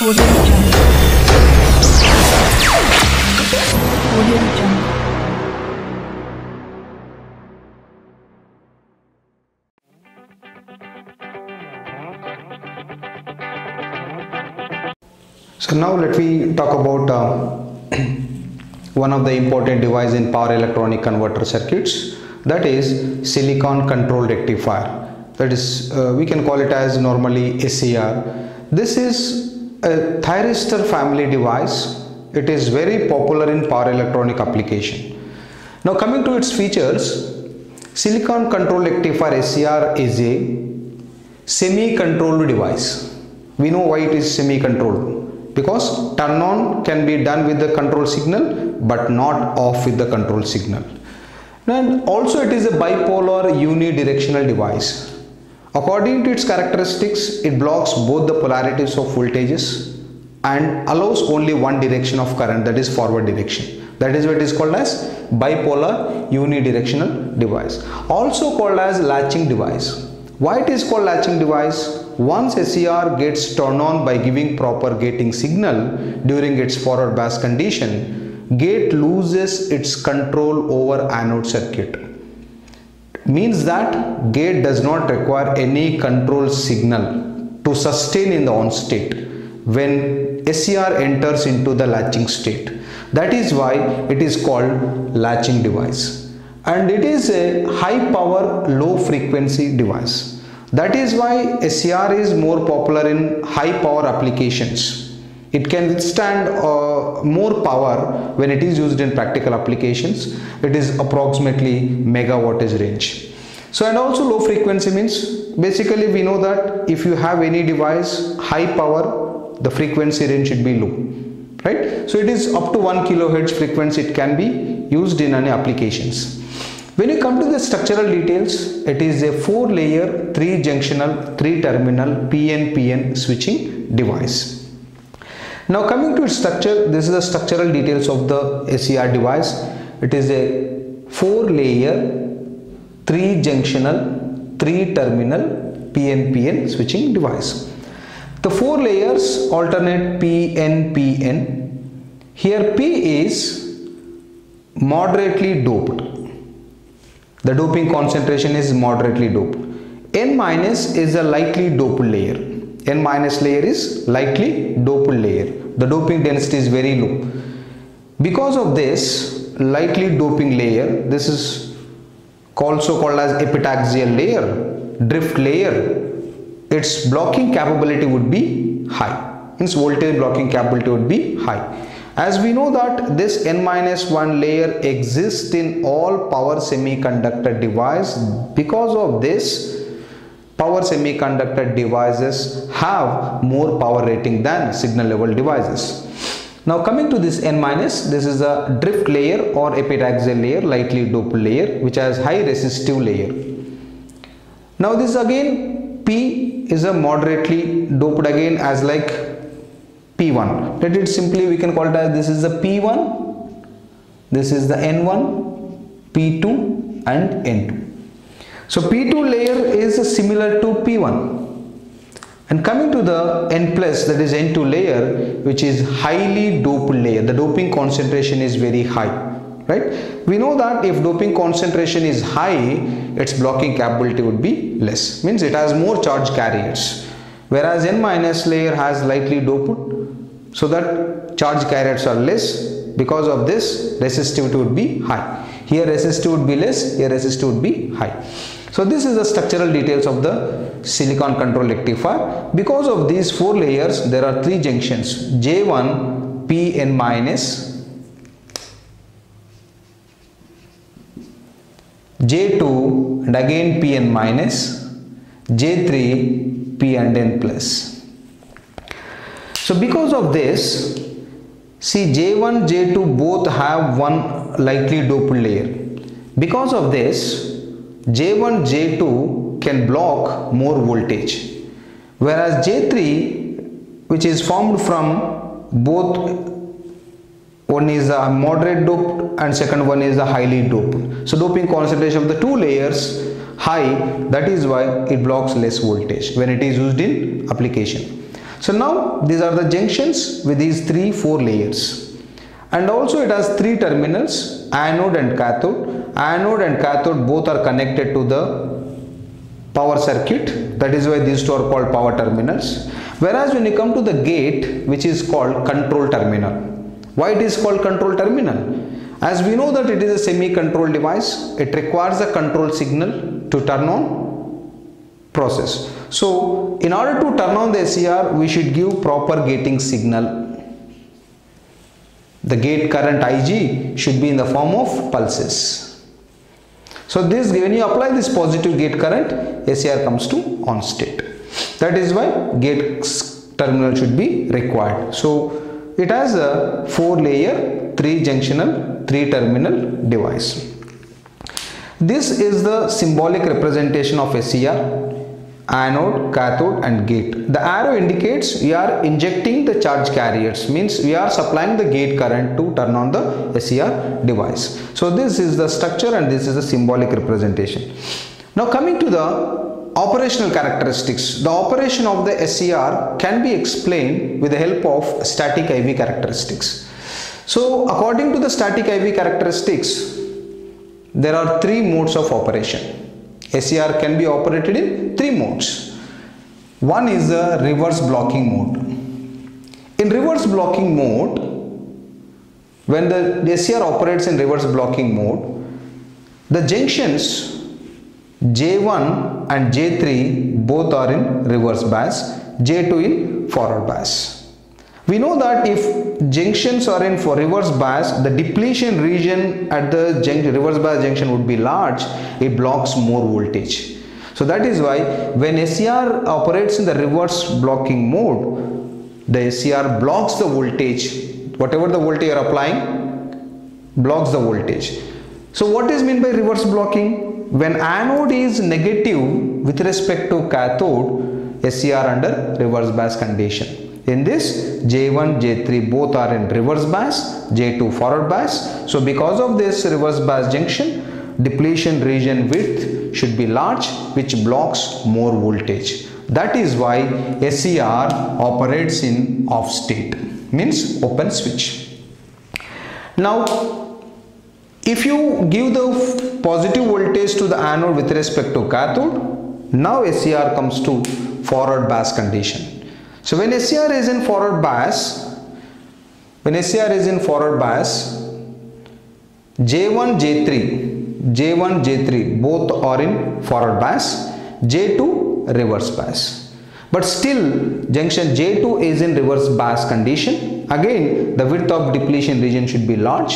So now let me talk about uh, one of the important device in power electronic converter circuits that is silicon control rectifier that is uh, we can call it as normally SCR. This is a thyristor family device. It is very popular in power electronic application. Now coming to its features, silicon control rectifier SCR is a semi-controlled device. We know why it is semi-controlled because turn on can be done with the control signal but not off with the control signal. And also it is a bipolar unidirectional device. According to its characteristics, it blocks both the polarities of voltages and allows only one direction of current that is forward direction. That is what is called as bipolar unidirectional device. Also called as latching device. Why it is called latching device? Once SCR gets turned on by giving proper gating signal during its forward bias condition, gate loses its control over anode circuit. Means that gate does not require any control signal to sustain in the on state. When SCR enters into the latching state. That is why it is called latching device. And it is a high power low frequency device. That is why SCR is more popular in high power applications it can withstand uh, more power when it is used in practical applications. It is approximately megawattage range. So and also low frequency means basically we know that if you have any device high power the frequency range should be low right? So it is up to 1 kilohertz frequency it can be used in any applications. When you come to the structural details it is a four layer three junctional three terminal pnpn switching device now coming to its structure this is the structural details of the SCR device it is a four layer three junctional three terminal pnpn switching device the four layers alternate PNPN. Here P is moderately doped. The doping concentration is moderately doped. N minus is a lightly doped layer. N minus layer is lightly doped layer. The doping density is very low. Because of this lightly doping layer, this is also called as epitaxial layer, drift layer, its blocking capability would be high means voltage blocking capability would be high as we know that this n minus 1 layer exists in all power semiconductor device because of this power semiconductor devices have more power rating than signal level devices now coming to this n minus this is a drift layer or epitaxial layer lightly doped layer which has high resistive layer now this again P is a moderately doped again as like P1. Let it simply we can call it as this is the P1, this is the N1, P2 and N2. So P2 layer is similar to P1 and coming to the N plus that is N2 layer which is highly doped layer. The doping concentration is very high right? We know that if doping concentration is high its blocking capability would be less. Means it has more charge carriers. Whereas n minus layer has lightly doped so that charge carriers are less. Because of this resistivity would be high. Here resistivity would be less here resistivity would be high so this is the structural details of the silicon control rectifier because of these four layers there are three junctions j1 pn minus J2 and again Pn minus, J3 P and N plus. So because of this, see J1, J2 both have one lightly doped layer. Because of this, J1, J2 can block more voltage. Whereas J3 which is formed from both one is a moderate doped and second one is a highly doped so doping concentration of the two layers high that is why it blocks less voltage when it is used in application So now these are the junctions with these three, four layers. And also it has three terminals, anode and cathode. Anode and cathode both are connected to the power circuit. That is why these two are called power terminals. Whereas when you come to the gate, which is called control terminal. Why it is called control terminal? As we know that it is a semi-control device, it requires a control signal to turn on process. So in order to turn on the SCR, we should give proper gating signal. The gate current IG should be in the form of pulses. So this when you apply this positive gate current, SCR comes to on state. That is why gate terminal should be required. So it has a four layer, three junctional, three terminal device. This is the symbolic representation of SCR anode, cathode and gate. The arrow indicates we are injecting the charge carriers means we are supplying the gate current to turn on the SCR device. So this is the structure and this is the symbolic representation. Now coming to the operational characteristics. The operation of the SCR can be explained with the help of static IV characteristics. So according to the static IV characteristics, there are three modes of operation. SCR can be operated in three modes. One is the reverse blocking mode. In reverse blocking mode, when the SCR operates in reverse blocking mode, the junctions J1 and J3 both are in reverse bias, J2 in forward bias. We know that if junctions are in for reverse bias, the depletion region at the reverse bias junction would be large, it blocks more voltage. So that is why when SCR operates in the reverse blocking mode, the SCR blocks the voltage, whatever the voltage you are applying, blocks the voltage. So what is meant by reverse blocking? When anode is negative with respect to cathode, SCR under reverse bias condition. In this J1, J3 both are in reverse bias, J2 forward bias. So because of this reverse bias junction, depletion region width should be large which blocks more voltage. That is why SCR operates in off state means open switch. Now if you give the positive voltage to the anode with respect to cathode, now SCR comes to forward bias condition. So when SCR is in forward bias, when SCR is in forward bias, J1, J3, J1, J3 both are in forward bias, J2 reverse bias. But still junction J2 is in reverse bias condition. Again the width of depletion region should be large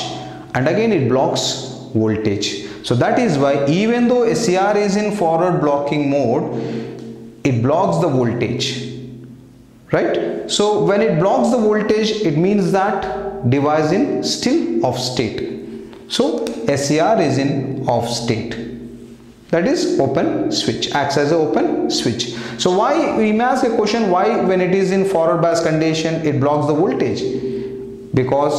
and again it blocks voltage. So that is why even though SCR is in forward blocking mode, it blocks the voltage right? So when it blocks the voltage it means that device in still off state. So SCR is in off state. That is open switch. Acts as an open switch. So why we may ask a question why when it is in forward bias condition it blocks the voltage? Because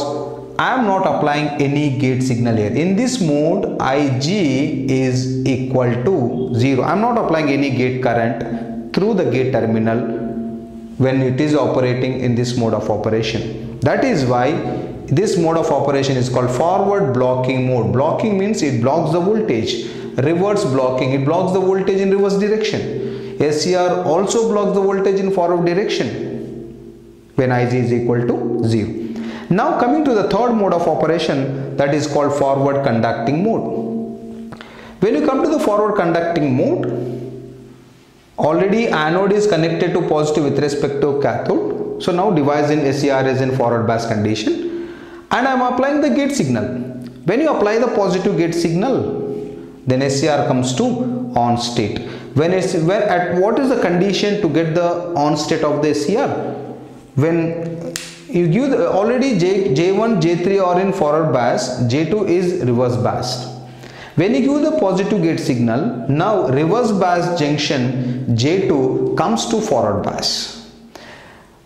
I am not applying any gate signal here. In this mode IG is equal to 0 I am not applying any gate current through the gate terminal when it is operating in this mode of operation. That is why this mode of operation is called forward blocking mode. Blocking means it blocks the voltage. Reverse blocking, it blocks the voltage in reverse direction. SCR also blocks the voltage in forward direction when IG is equal to 0. Now coming to the third mode of operation that is called forward conducting mode. When you come to the forward conducting mode, already anode is connected to positive with respect to cathode. So now device in SCR is in forward bias condition. And I am applying the gate signal. When you apply the positive gate signal then SCR comes to on state. When it's where at what is the condition to get the on state of the SCR when you give the, already J, J1 J3 are in forward bias J2 is reverse biased when you give the positive gate signal, now reverse bias junction J2 comes to forward bias.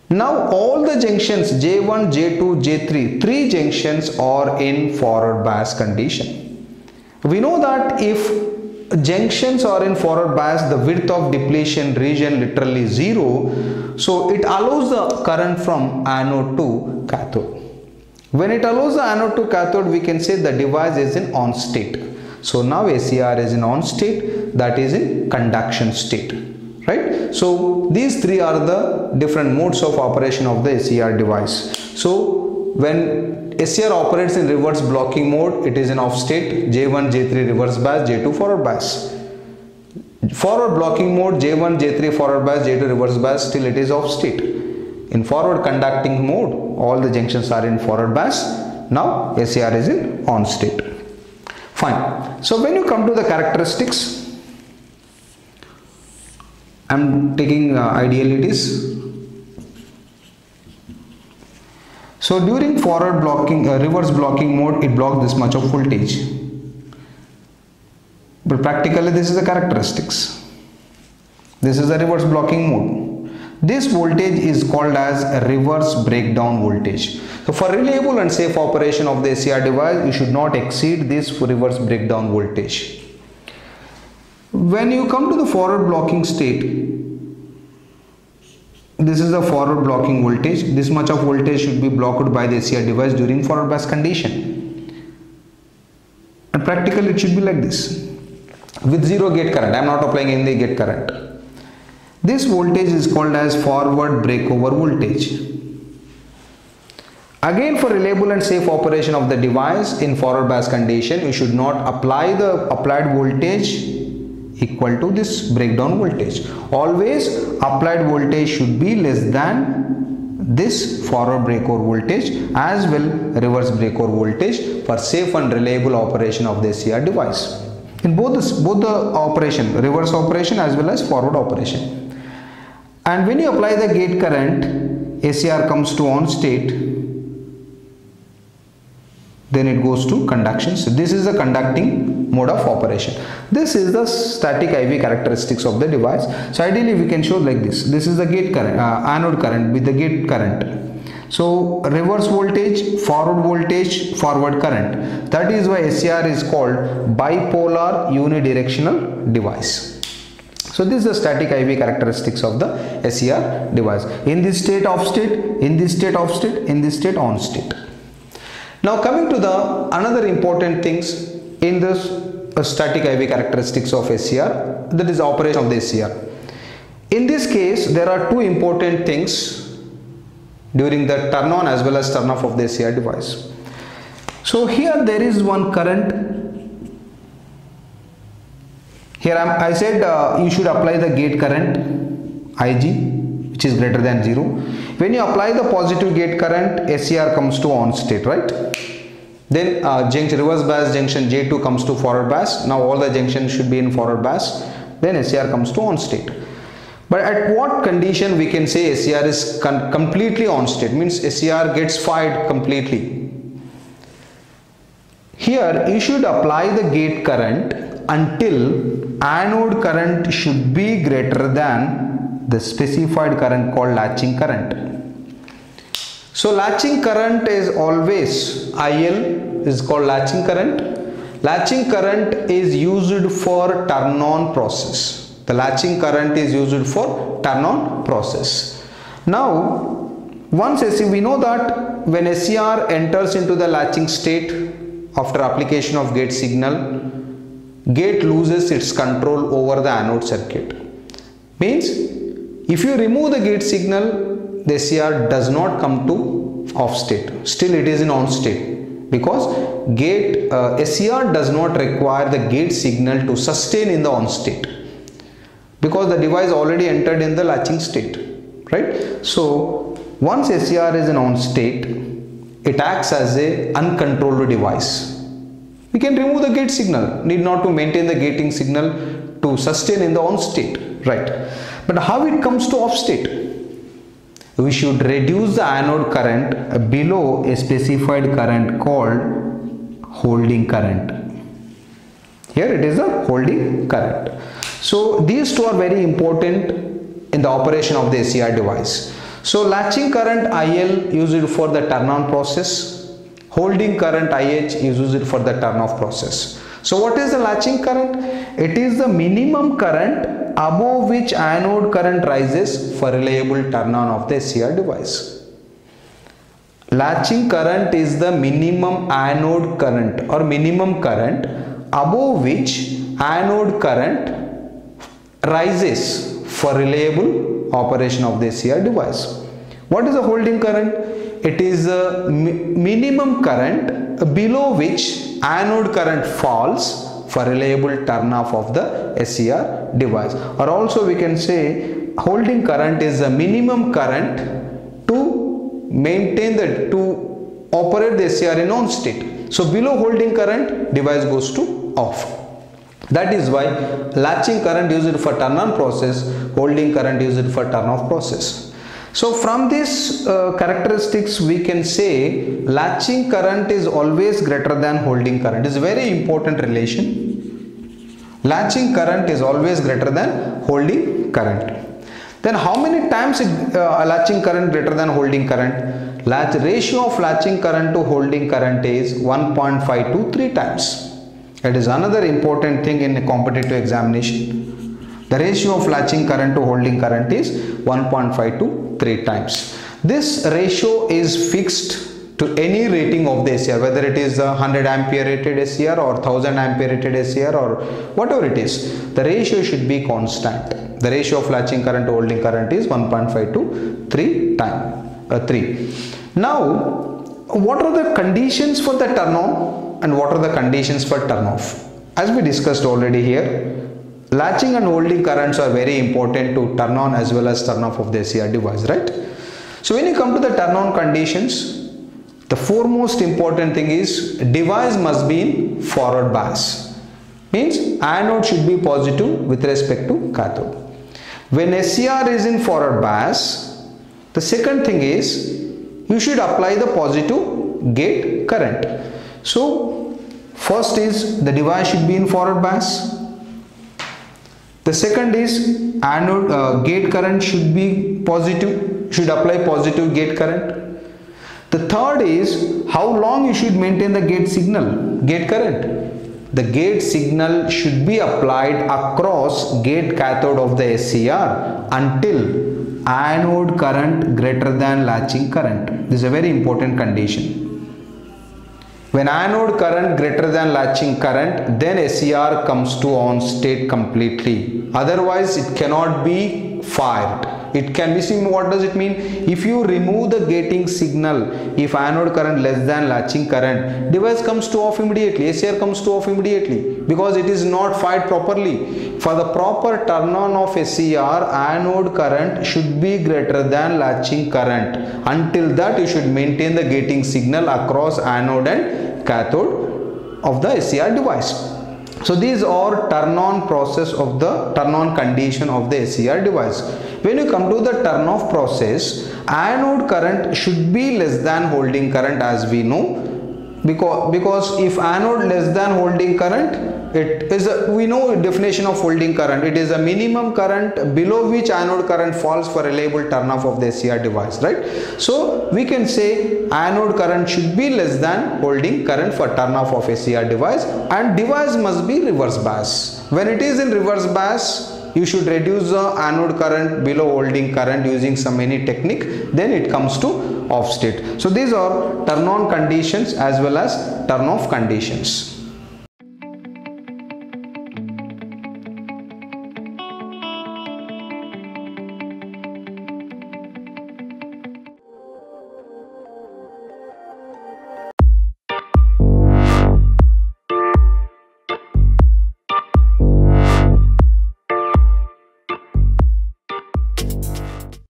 Now all the junctions J1, J2, J3, three junctions are in forward bias condition. We know that if junctions are in forward bias the width of depletion region literally zero so it allows the current from anode to cathode when it allows the anode to cathode we can say the device is in on state so now SCR is in on state that is in conduction state right? So these three are the different modes of operation of the SCR device. So when SCR operates in reverse blocking mode it is in off state J1 J3 reverse bias J2 forward bias. Forward blocking mode J1 J3 forward bias J2 reverse bias still it is off state. In forward conducting mode all the junctions are in forward bias. Now SCR is in on state fine. So when you come to the characteristics I'm taking uh, idealities. So during forward blocking uh, reverse blocking mode it blocks this much of voltage. But practically this is the characteristics. This is the reverse blocking mode this voltage is called as a reverse breakdown voltage. So for reliable and safe operation of the SCR device you should not exceed this reverse breakdown voltage. When you come to the forward blocking state this is the forward blocking voltage. This much of voltage should be blocked by the SCR device during forward bias condition. And practically it should be like this. With zero gate current. I am not applying any gate current this voltage is called as forward breakover voltage. Again for reliable and safe operation of the device in forward bias condition you should not apply the applied voltage equal to this breakdown voltage. Always applied voltage should be less than this forward breakover voltage as well reverse breakover voltage for safe and reliable operation of the SCR device. In both this, both the operation reverse operation as well as forward operation and when you apply the gate current SCR comes to on state then it goes to conduction. So this is the conducting mode of operation. This is the static IV characteristics of the device. So ideally we can show like this. This is the gate current uh, anode current with the gate current. So reverse voltage forward voltage forward current. That is why SCR is called bipolar unidirectional device so this is the static IV characteristics of the SCR device in this state off state in this state off state in this state on state now coming to the another important things in this uh, static IV characteristics of SCR that is operation of the SCR. In this case there are two important things during the turn on as well as turn off of the SCR device. So here there is one current here I'm, i said uh, you should apply the gate current Ig which is greater than 0 when you apply the positive gate current SCR comes to on state right? Then uh, reverse bias junction J2 comes to forward bias. Now all the junctions should be in forward bias. Then SCR comes to on state. But at what condition we can say SCR is completely on state? Means SCR gets fired completely. Here you should apply the gate current until anode current should be greater than the specified current called latching current so latching current is always IL is called latching current. Latching current is used for turn on process. The latching current is used for turn on process. Now once we know that when SCR enters into the latching state after application of gate signal gate loses its control over the anode circuit. Means if you remove the gate signal the SCR does not come to off state. Still it is in on state. Because gate uh, SCR does not require the gate signal to sustain in the on state. Because the device already entered in the latching state right? So once SCR is in on state it acts as a uncontrolled device we can remove the gate signal. Need not to maintain the gating signal to sustain in the on state right? But how it comes to off state? We should reduce the anode current below a specified current called holding current. Here it is a holding current. So these two are very important in the operation of the SCR device. So latching current IL used for the turn on process holding current IH is used for the turn off process So what is the latching current? It is the minimum current above which anode current rises for reliable turn on of the SCR device. Latching current is the minimum anode current or minimum current above which anode current rises for reliable operation of the SCR device. What is the holding current? It is mi minimum current below which anode current falls for reliable turn off of the SCR device or also we can say holding current is the minimum current to maintain the to operate the SCR in on state. So below holding current device goes to off. That is why latching current used for turn on process, holding current used for turn off process. So from these uh, characteristics we can say latching current is always greater than holding current. It's a very important relation. Latching current is always greater than holding current. Then how many times it, uh, latching current greater than holding current? Latch ratio of latching current to holding current is 1.5 to 3 times. It is another important thing in a competitive examination. The ratio of latching current to holding current is 1.5 to 3 times. This ratio is fixed to any rating of the SCR whether it is a 100 ampere rated SCR or 1000 ampere rated SCR or whatever it is. The ratio should be constant. The ratio of latching current to holding current is 1.5 to 3 time uh, 3 now what are the conditions for the turn on and what are the conditions for turn off as we discussed already here latching and holding currents are very important to turn on as well as turn off of the SCR device right? So when you come to the turn on conditions the foremost important thing is device must be in forward bias. Means anode should be positive with respect to cathode. When SCR is in forward bias the second thing is you should apply the positive gate current. So first is the device should be in forward bias. The second is anode uh, gate current should be positive, should apply positive gate current. The third is how long you should maintain the gate signal, gate current. The gate signal should be applied across gate cathode of the SCR until anode current greater than latching current. This is a very important condition. When anode current greater than latching current, then SCR comes to on state completely. Otherwise, it cannot be fired. It can be seen. What does it mean? If you remove the gating signal, if anode current less than latching current, device comes to off immediately. SCR comes to off immediately because it is not fired properly. For the proper turn on of SCR, anode current should be greater than latching current. Until that, you should maintain the gating signal across anode and cathode of the SCR device. So these are turn on process of the turn on condition of the SCR device. When you come to the turn off process, anode current should be less than holding current as we know. Because because if anode less than holding current it is a, we know definition of holding current. It is a minimum current below which anode current falls for reliable turn off of the SCR device right? So we can say anode current should be less than holding current for turn off of SCR device and device must be reverse bias. When it is in reverse bias you should reduce the anode current below holding current using some any technique. Then it comes to off state. So these are turn on conditions as well as turn off conditions